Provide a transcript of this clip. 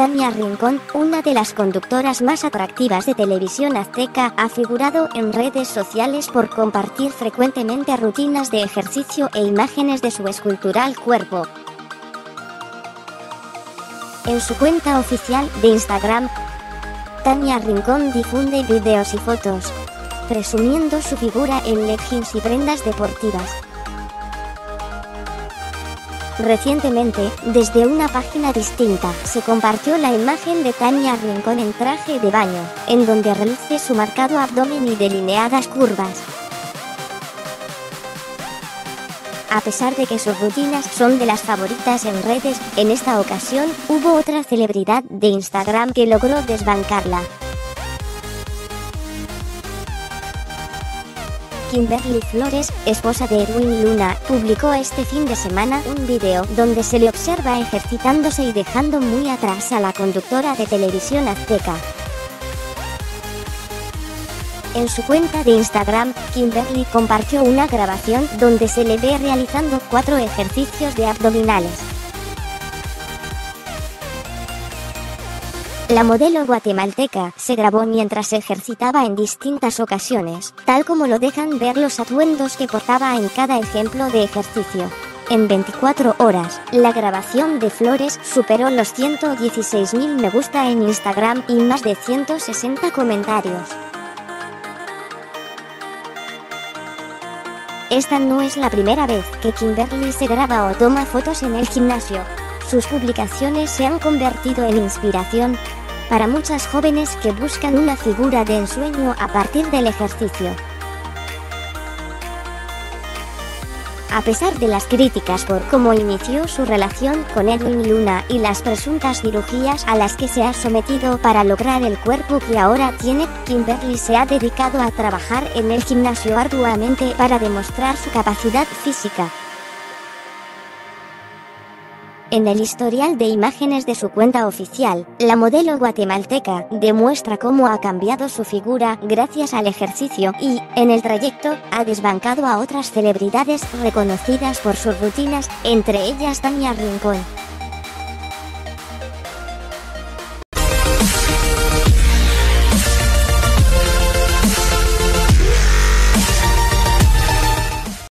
Tania Rincón, una de las conductoras más atractivas de televisión azteca, ha figurado en redes sociales por compartir frecuentemente rutinas de ejercicio e imágenes de su escultural cuerpo. En su cuenta oficial de Instagram, Tania Rincón difunde videos y fotos, presumiendo su figura en leggings y prendas deportivas. Recientemente, desde una página distinta, se compartió la imagen de Tania Rincón en traje de baño, en donde reluce su marcado abdomen y delineadas curvas. A pesar de que sus rutinas son de las favoritas en redes, en esta ocasión hubo otra celebridad de Instagram que logró desbancarla. Kimberly Flores, esposa de Edwin Luna, publicó este fin de semana un video donde se le observa ejercitándose y dejando muy atrás a la conductora de televisión azteca. En su cuenta de Instagram, Kimberly compartió una grabación donde se le ve realizando cuatro ejercicios de abdominales. La modelo guatemalteca se grabó mientras ejercitaba en distintas ocasiones, tal como lo dejan ver los atuendos que portaba en cada ejemplo de ejercicio. En 24 horas, la grabación de Flores superó los 116.000 me gusta en Instagram y más de 160 comentarios. Esta no es la primera vez que Kimberly se graba o toma fotos en el gimnasio. Sus publicaciones se han convertido en inspiración para muchas jóvenes que buscan una figura de ensueño a partir del ejercicio. A pesar de las críticas por cómo inició su relación con Edwin Luna y las presuntas cirugías a las que se ha sometido para lograr el cuerpo que ahora tiene, Kimberly se ha dedicado a trabajar en el gimnasio arduamente para demostrar su capacidad física. En el historial de imágenes de su cuenta oficial, la modelo guatemalteca demuestra cómo ha cambiado su figura gracias al ejercicio y, en el trayecto, ha desbancado a otras celebridades reconocidas por sus rutinas, entre ellas Tania Rincón.